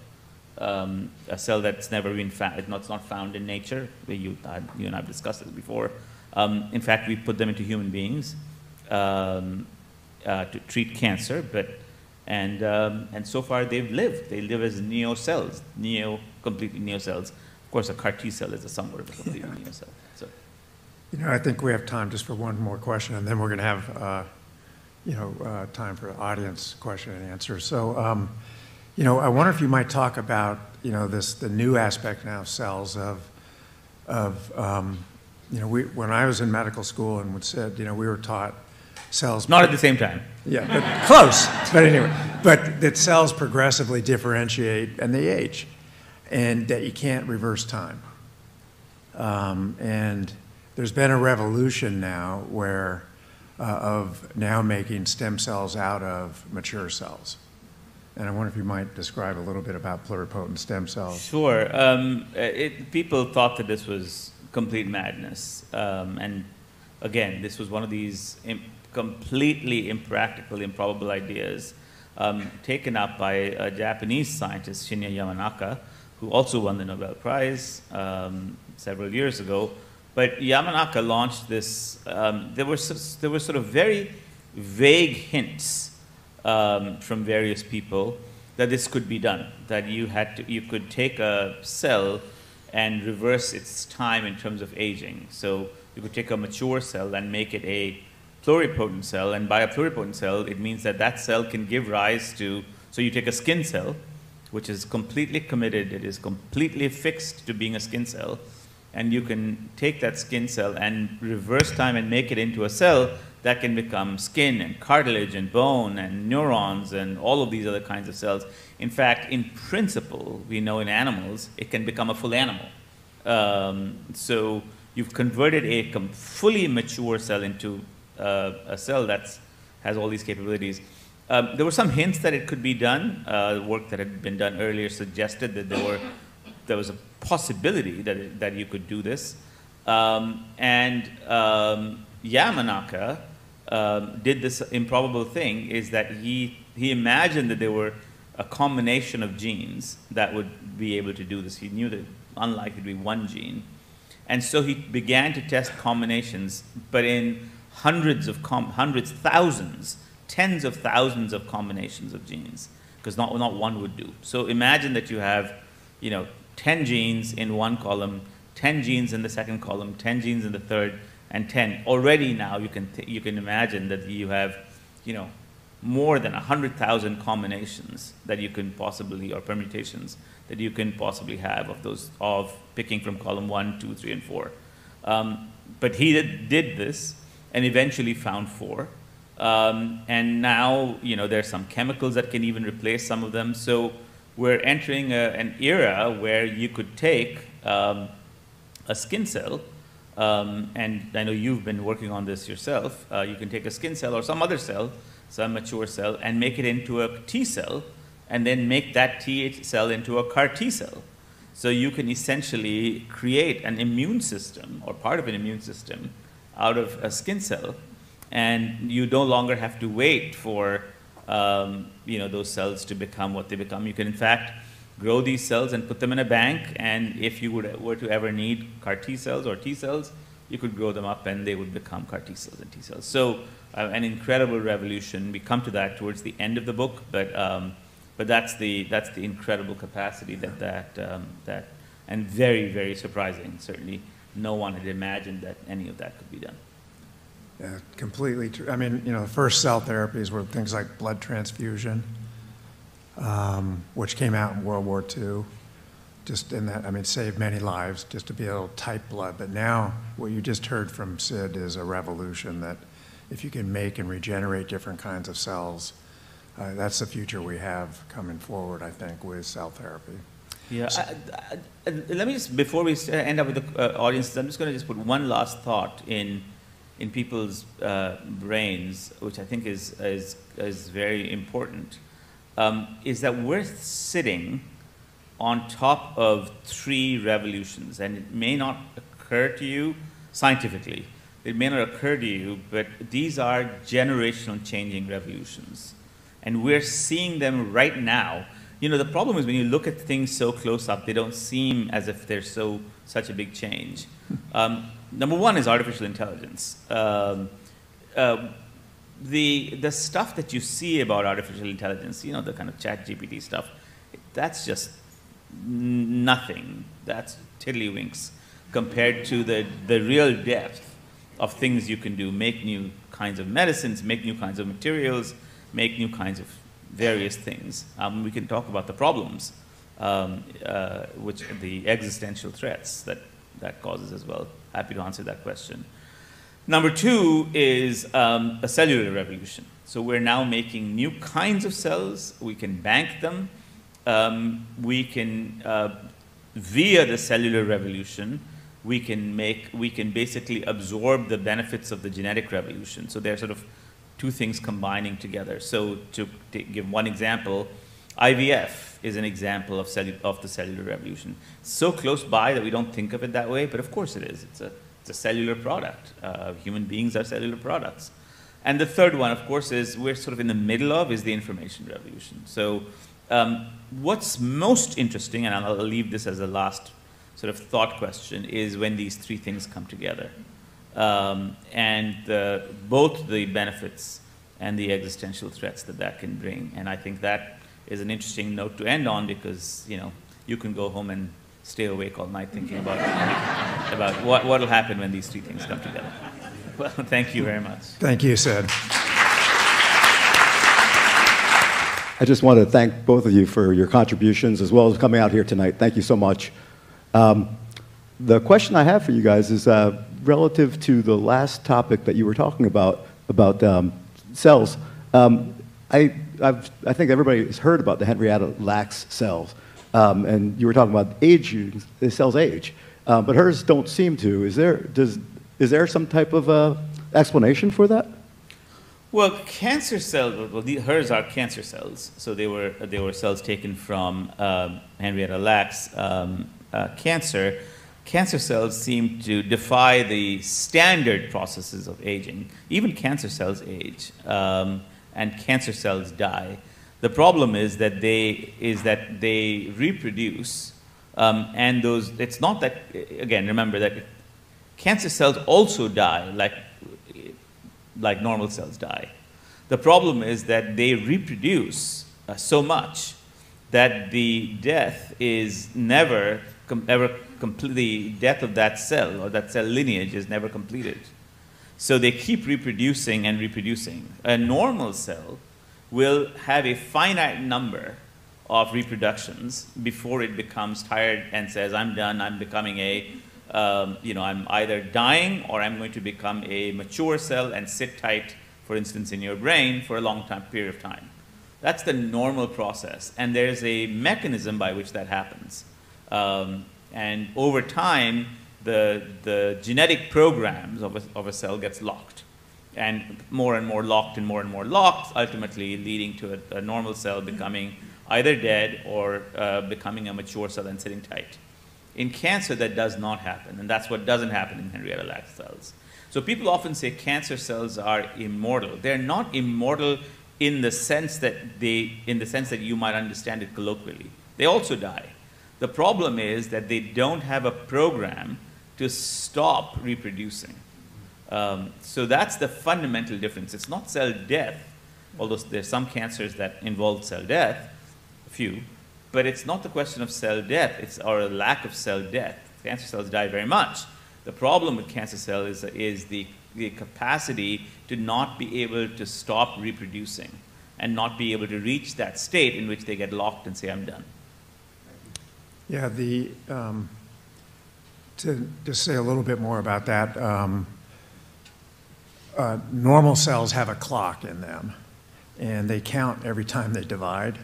um, a cell that's never been found, it's not, not found in nature. You, uh, you and I have discussed this before. Um, in fact, we put them into human beings um, uh, to treat cancer, but and um, and so far they've lived. They live as neo cells, neo completely neo cells. Of course, a CAR T cell is a somewhat of a completely yeah. neo cell. So. You know, I think we have time just for one more question, and then we're going to have, uh, you know, uh, time for audience question and answer. So. Um, you know, I wonder if you might talk about, you know, this, the new aspect now of cells of, of um, you know, we, when I was in medical school and would said, you know, we were taught cells. Not at the same time. Yeah, but close. But anyway, but that cells progressively differentiate and they age, and that you can't reverse time. Um, and there's been a revolution now where uh, of now making stem cells out of mature cells. And I wonder if you might describe a little bit about pluripotent stem cells. Sure. Um, it, people thought that this was complete madness. Um, and again, this was one of these completely impractical, improbable ideas um, taken up by a Japanese scientist, Shinya Yamanaka, who also won the Nobel Prize um, several years ago. But Yamanaka launched this. Um, there were there were sort of very vague hints um, from various people that this could be done. That you had to you could take a cell and reverse its time in terms of aging. So you could take a mature cell and make it a pluripotent cell, and by a pluripotent cell, it means that that cell can give rise to. So you take a skin cell, which is completely committed, it is completely fixed to being a skin cell, and you can take that skin cell and reverse time and make it into a cell that can become skin and cartilage and bone and neurons and all of these other kinds of cells. In fact, in principle, we know in animals it can become a full animal. Um, so you've converted a fully mature cell into a cell that has all these capabilities. Um, there were some hints that it could be done. Uh, work that had been done earlier suggested that there were there was a possibility that it, that you could do this. Um, and um, Yamanaka um, did this improbable thing: is that he he imagined that there were a combination of genes that would be able to do this. He knew that unlikely to be one gene, and so he began to test combinations, but in hundreds of hundreds, thousands, tens of thousands of combinations of genes, because not not one would do. So imagine that you have, you know, ten genes in one column, ten genes in the second column, ten genes in the third, and ten. Already now you can you can imagine that you have, you know, more than 100,000 combinations that you can possibly, or permutations that you can possibly have of those, of picking from column one, two, three, and four. Um, but he did, did this and eventually found four. Um, and now, you know, there's some chemicals that can even replace some of them. So we're entering a, an era where you could take um, a skin cell, um, and I know you've been working on this yourself. Uh, you can take a skin cell or some other cell, some mature cell, and make it into a T cell, and then make that T cell into a CAR T cell. So you can essentially create an immune system or part of an immune system out of a skin cell, and you no longer have to wait for um, you know those cells to become what they become. You can in fact grow these cells and put them in a bank, and if you would, were to ever need CAR T cells or T cells, you could grow them up and they would become CAR T cells and T cells. So uh, an incredible revolution. We come to that towards the end of the book, but um, but that's the that's the incredible capacity that that um, that and very very surprising. Certainly, no one had imagined that any of that could be done. Yeah, completely true. I mean, you know, the first cell therapies were things like blood transfusion, um, which came out in World War II. Just in that, I mean, saved many lives just to be able to type blood. But now, what you just heard from Sid is a revolution that if you can make and regenerate different kinds of cells, uh, that's the future we have coming forward, I think, with cell therapy. Yeah. I, I, I, let me just before we end up with the uh, audience, I'm just going to just put one last thought in in people's uh, brains, which I think is is is very important. Um, is that we're sitting on top of three revolutions, and it may not occur to you scientifically. It may not occur to you, but these are generational changing revolutions, and we're seeing them right now you know the problem is when you look at things so close up they don't seem as if they're so such a big change. Um, number one is artificial intelligence. Um, uh, the the stuff that you see about artificial intelligence you know the kind of ChatGPT stuff that's just nothing. That's tiddlywinks compared to the the real depth of things you can do. Make new kinds of medicines make new kinds of materials make new kinds of various things. Um, we can talk about the problems, um, uh, which the existential threats that that causes as well. Happy to answer that question. Number two is um, a cellular revolution. So we're now making new kinds of cells. We can bank them. Um, we can, uh, via the cellular revolution, we can make we can basically absorb the benefits of the genetic revolution. So they're sort of two things combining together. So to, give one example, IVF is an example of, of the cellular revolution. So close by that we don't think of it that way, but of course it is. It's a it's a cellular product. Uh, human beings are cellular products. And the third one, of course, is we're sort of in the middle of is the information revolution. So um, what's most interesting, and I'll leave this as a last sort of thought question, is when these three things come together. Um, and the, both the benefits and the existential threats that that can bring. And I think that is an interesting note to end on because, you know, you can go home and stay awake all night thinking about, about what will happen when these three things come together. Well, thank you very much. Thank you, Sid. I just want to thank both of you for your contributions as well as coming out here tonight. Thank you so much. Um, the question I have for you guys is uh, relative to the last topic that you were talking about, about um, cells. Um, I, I've, i think everybody has heard about the Henrietta Lacks cells. Um, and you were talking about age, the cells age. Uh, but hers don't seem to. Is there, does, is there some type of uh, explanation for that? Well, cancer cells, well, the, hers are cancer cells. So they were, they were cells taken from um, Henrietta Lacks um, uh, cancer. Cancer cells seem to defy the standard processes of aging. Even cancer cells age, um, and cancer cells die. The problem is that they, is that they reproduce, um, and those, it's not that, again, remember that cancer cells also die like like normal cells die. The problem is that they reproduce uh, so much that the death is never ever complete. The death of that cell or that cell lineage is never completed. So they keep reproducing and reproducing. A normal cell will have a finite number of reproductions before it becomes tired and says, "I'm done. I'm becoming a um, you know, I'm either dying or I'm going to become a mature cell and sit tight, for instance, in your brain for a long time period of time. That's the normal process. And there's a mechanism by which that happens. Um, and over time, the, the genetic programs of a, of a cell gets locked. And more and more locked and more and more locked, ultimately leading to a, a normal cell becoming either dead or uh, becoming a mature cell and sitting tight. In cancer, that does not happen, and that's what doesn't happen in Henrietta Lacks cells. So people often say cancer cells are immortal. They're not immortal in the sense that they, in the sense that you might understand it colloquially. They also die. The problem is that they don't have a program to stop reproducing. Um, so that's the fundamental difference. It's not cell death, although there's some cancers that involve cell death, a few, but it's not the question of cell death, it's a lack of cell death. Cancer cells die very much. The problem with cancer cells is, is the, the capacity to not be able to stop reproducing and not be able to reach that state in which they get locked and say, I'm done. Yeah, the, um, to just say a little bit more about that, um, uh, normal cells have a clock in them, and they count every time they divide.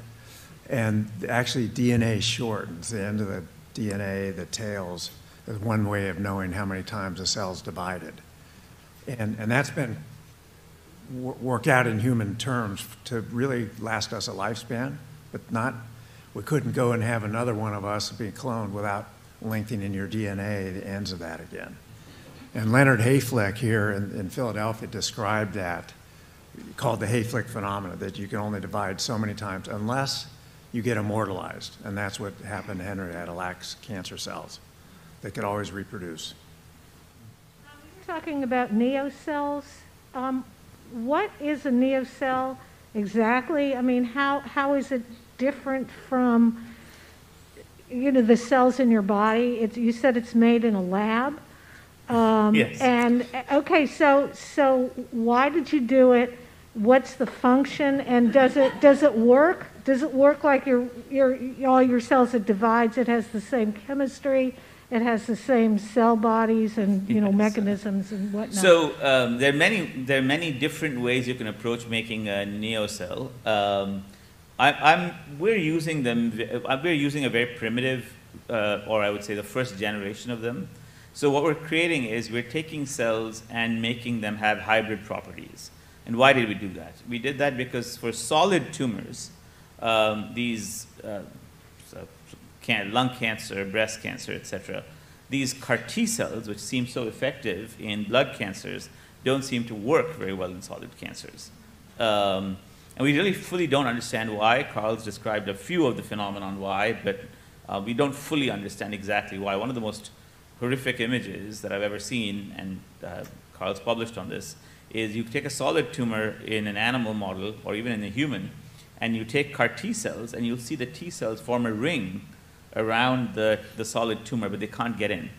And actually, DNA shortens. The end of the DNA, the tails, is one way of knowing how many times a cell's divided. And, and that's been worked out in human terms to really last us a lifespan, but not, we couldn't go and have another one of us be cloned without lengthening your DNA, the ends of that again. And Leonard Hayflick here in, in Philadelphia described that, called the Hayflick phenomenon, that you can only divide so many times unless you get immortalized. And that's what happened to Henrietta Lacks cancer cells. They could always reproduce. You're talking about neocells. Um, what is a neocell exactly? I mean, how, how is it different from, you know, the cells in your body? It's, you said it's made in a lab. Um, yes. And okay, so so why did you do it? What's the function, and does it does it work? Does it work like your, your, all your cells, it divides, it has the same chemistry, it has the same cell bodies and, you know, yes. mechanisms and whatnot? So um, there, are many, there are many different ways you can approach making a neocell. Um, I, am we're using them, uh, we're using a very primitive, uh, or I would say the first generation of them. So what we're creating is we're taking cells and making them have hybrid properties. And why did we do that? We did that because for solid tumors, um, these uh, can, lung cancer, breast cancer, etc., these CAR T cells, which seem so effective in blood cancers, don't seem to work very well in solid cancers. Um, and we really fully don't understand why. Carl's described a few of the phenomenon why, but uh, we don't fully understand exactly why. One of the most horrific images that I've ever seen, and uh, Carl's published on this, is you take a solid tumor in an animal model or even in a human, and you take CAR T cells, and you'll see the T cells form a ring around the, the solid tumor, but they can't get in.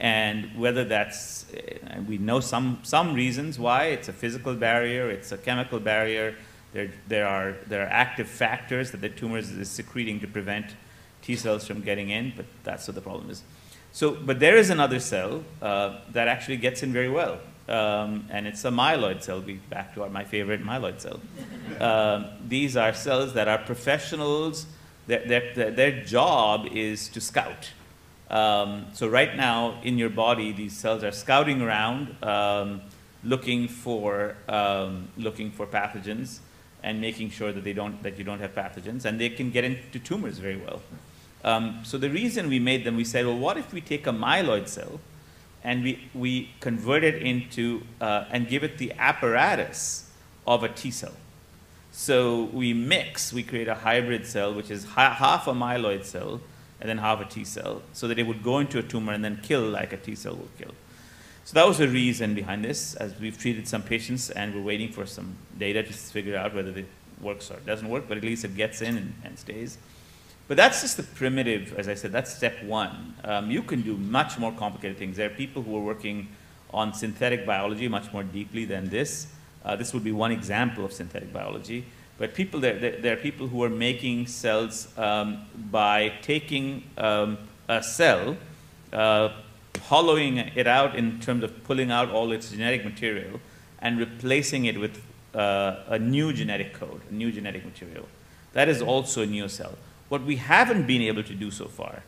And whether that's, uh, we know some, some reasons why, it's a physical barrier, it's a chemical barrier, there, there, are, there are active factors that the tumor is secreting to prevent T cells from getting in, but that's what the problem is. So, but there is another cell uh, that actually gets in very well, um, and it's a myeloid cell. We back to our, my favorite myeloid cell. Uh, these are cells that are professionals. Their, their, their job is to scout. Um, so right now in your body, these cells are scouting around, um, looking for um, looking for pathogens and making sure that they don't that you don't have pathogens, and they can get into tumors very well. Um, so the reason we made them, we said, well, what if we take a myeloid cell and we, we convert it into, uh, and give it the apparatus of a T cell. So we mix, we create a hybrid cell, which is ha half a myeloid cell and then half a T cell, so that it would go into a tumor and then kill like a T cell will kill. So that was the reason behind this, as we've treated some patients and we're waiting for some data to figure out whether it works or doesn't work, but at least it gets in and, and stays. But that's just the primitive, as I said, that's step one. Um, you can do much more complicated things. There are people who are working on synthetic biology much more deeply than this. Uh, this would be one example of synthetic biology. But people, there, there, there are people who are making cells um, by taking um, a cell, uh, hollowing it out in terms of pulling out all its genetic material, and replacing it with uh, a new genetic code, a new genetic material. That is also a new cell. What we haven't been able to do so far,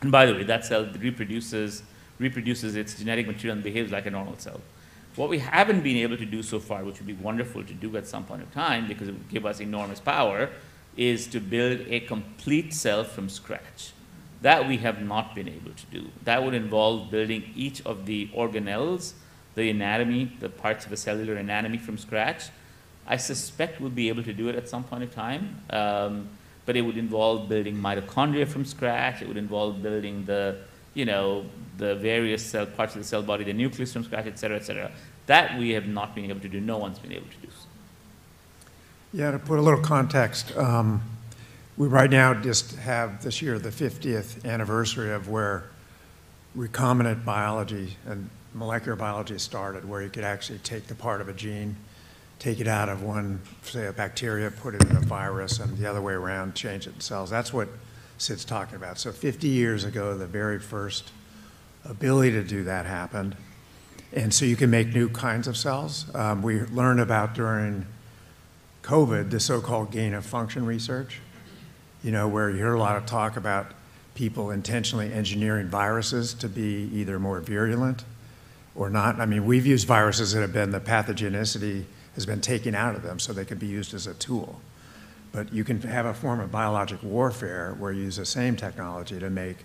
and by the way, that cell reproduces, reproduces its genetic material and behaves like a normal cell. What we haven't been able to do so far, which would be wonderful to do at some point of time because it would give us enormous power, is to build a complete cell from scratch. That we have not been able to do. That would involve building each of the organelles, the anatomy, the parts of a cellular anatomy from scratch. I suspect we'll be able to do it at some point of time. Um, but it would involve building mitochondria from scratch. It would involve building the, you know, the various cell parts of the cell body, the nucleus from scratch, et cetera, et cetera. That we have not been able to do. No one's been able to do. So. Yeah, to put a little context, um, we right now just have this year the 50th anniversary of where recombinant biology and molecular biology started, where you could actually take the part of a gene take it out of one, say a bacteria, put it in a virus, and the other way around, change it in cells. That's what Sid's talking about. So 50 years ago, the very first ability to do that happened. And so you can make new kinds of cells. Um, we learned about during COVID the so-called gain of function research, you know, where you hear a lot of talk about people intentionally engineering viruses to be either more virulent or not. I mean, we've used viruses that have been the pathogenicity has been taken out of them so they can be used as a tool. But you can have a form of biologic warfare where you use the same technology to make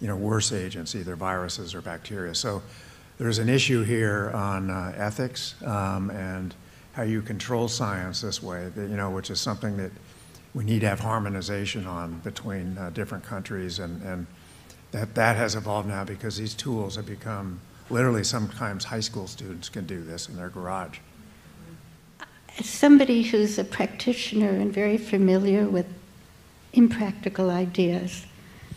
you know, worse agents, either viruses or bacteria. So there's an issue here on uh, ethics um, and how you control science this way, you know, which is something that we need to have harmonization on between uh, different countries. And, and that, that has evolved now because these tools have become literally sometimes high school students can do this in their garage. As somebody who's a practitioner and very familiar with impractical ideas,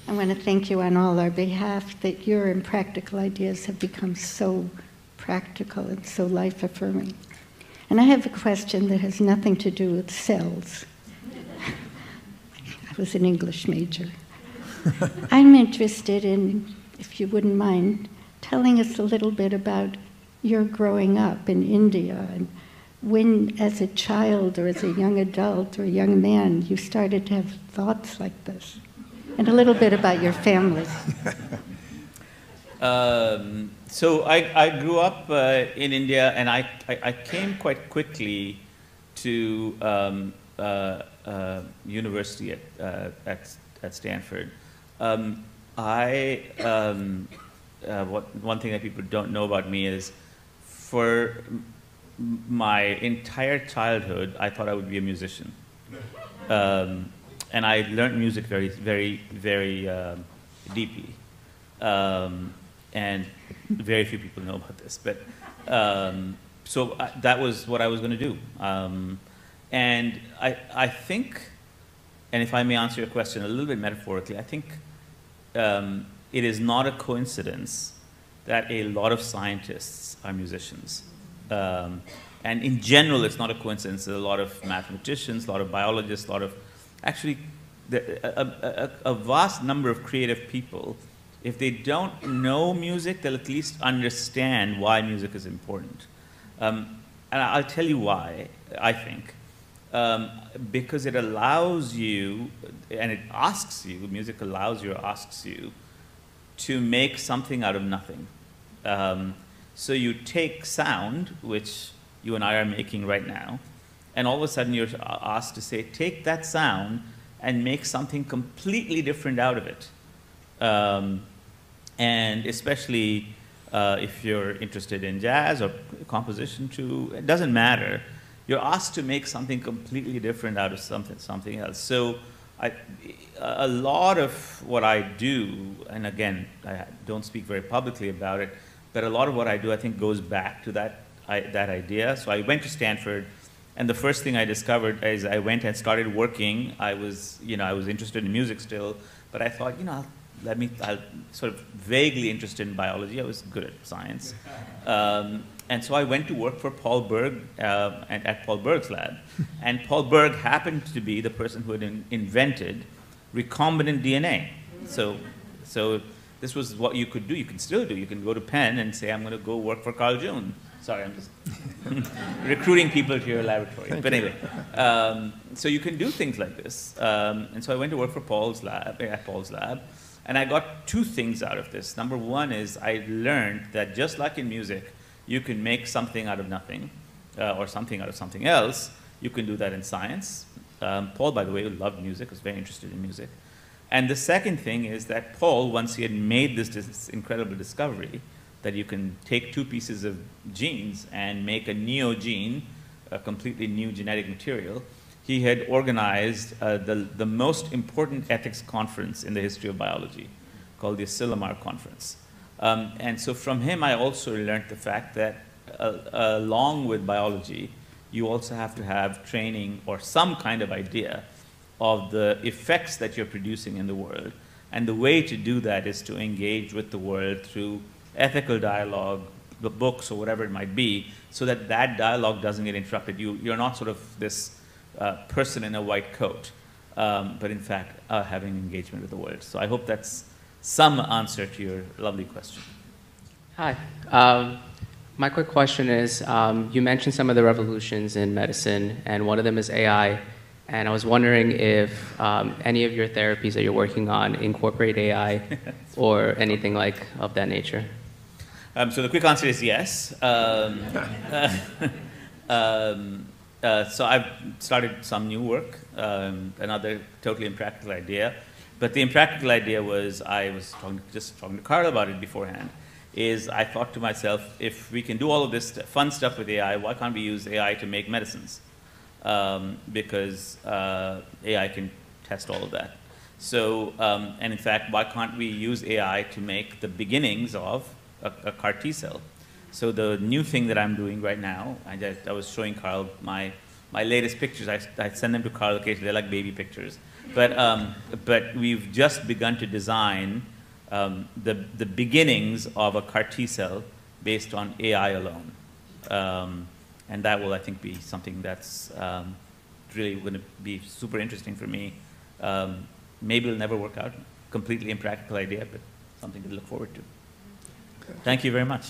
I want to thank you on all our behalf that your impractical ideas have become so practical and so life affirming. And I have a question that has nothing to do with cells. I was an English major. I'm interested in, if you wouldn't mind, telling us a little bit about your growing up in India and when, as a child or as a young adult or a young man, you started to have thoughts like this? And a little bit about your family. um, so I, I grew up uh, in India and I, I, I, came quite quickly to um, uh, uh, university at, uh, at, at Stanford. Um, I, um, uh, what, one thing that people don't know about me is for my entire childhood, I thought I would be a musician. Um, and I learned music very, very, very um, deeply. Um, and very few people know about this. But um, so I, that was what I was going to do. And I, I think, and if I may answer your question a little bit metaphorically, I think um, it is not a coincidence that a lot of scientists are musicians. Um, and in general, it's not a coincidence that a lot of mathematicians, a lot of biologists, a lot of actually the, a, a, a vast number of creative people, if they don't know music, they'll at least understand why music is important. Um, and I'll tell you why, I think. Um, because it allows you, and it asks you, music allows you or asks you to make something out of nothing. Um, so you take sound, which you and I are making right now, and all of a sudden you're asked to say, take that sound and make something completely different out of it. Um, and especially uh, if you're interested in jazz or composition too, it doesn't matter. You're asked to make something completely different out of something, something else. So I, a lot of what I do, and again, I don't speak very publicly about it, but a lot of what I do, I think, goes back to that, I, that idea. So I went to Stanford, and the first thing I discovered is I went and started working. I was, you know, I was interested in music still, but I thought, you know, let me, I'll sort of vaguely interested in biology. I was good at science. Um, and so I went to work for Paul Berg uh, at, at Paul Berg's lab. And Paul Berg happened to be the person who had in, invented recombinant DNA. So, so this was what you could do. You can still do. You can go to Penn and say, I'm going to go work for Carl June. Sorry, I'm just recruiting people to your laboratory. Thank but anyway, um, so you can do things like this. Um, and so I went to work for Paul's lab, at Paul's lab, and I got two things out of this. Number one is I learned that just like in music, you can make something out of nothing, uh, or something out of something else. You can do that in science. Um, Paul, by the way, loved music, was very interested in music. And the second thing is that Paul, once he had made this, this incredible discovery, that you can take two pieces of genes and make a neogene, a completely new genetic material, he had organized uh, the, the most important ethics conference in the history of biology, called the Asilomar Conference. Um, and so from him, I also learned the fact that uh, along with biology, you also have to have training or some kind of idea of the effects that you're producing in the world. And the way to do that is to engage with the world through ethical dialogue, the books or whatever it might be, so that that dialogue doesn't get interrupted. You, you're not sort of this uh, person in a white coat, um, but in fact uh, having engagement with the world. So I hope that's some answer to your lovely question. Hi. Um, my quick question is um, you mentioned some of the revolutions in medicine, and one of them is AI. And I was wondering if um, any of your therapies that you're working on incorporate AI or anything like of that nature. Um, so the quick answer is yes. Um, um, uh, so I've started some new work, um, another totally impractical idea. But the impractical idea was I was talking, just talking to Carl about it beforehand. Is I thought to myself, if we can do all of this fun stuff with AI, why can't we use AI to make medicines? Um, because uh, AI can test all of that. So, um, and in fact, why can't we use AI to make the beginnings of a, a CAR T cell? So the new thing that I'm doing right now, I, just, I was showing Carl my, my latest pictures. I, I send them to Carl occasionally. They're like baby pictures. But, um, but we've just begun to design um, the, the beginnings of a CAR T cell based on AI alone. Um, and that will, I think, be something that's um, really going to be super interesting for me. Um, maybe it'll never work out. Completely impractical idea, but something to look forward to. Thank you very much.